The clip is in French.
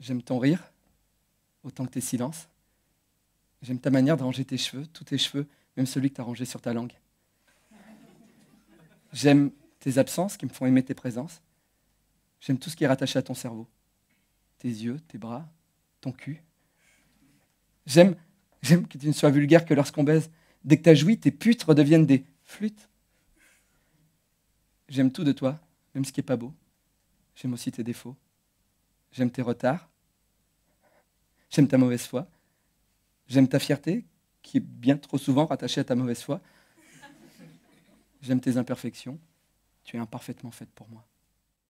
J'aime ton rire, autant que tes silences. J'aime ta manière de ranger tes cheveux, tous tes cheveux, même celui que tu as rangé sur ta langue. J'aime tes absences qui me font aimer tes présences. J'aime tout ce qui est rattaché à ton cerveau. Tes yeux, tes bras, ton cul. J'aime, que tu ne sois vulgaire que lorsqu'on baise. Dès que tu as joui, tes putes redeviennent des flûtes. J'aime tout de toi, même ce qui n'est pas beau. J'aime aussi tes défauts. J'aime tes retards. J'aime ta mauvaise foi. J'aime ta fierté, qui est bien trop souvent rattachée à ta mauvaise foi. J'aime tes imperfections. Tu es imparfaitement faite pour moi.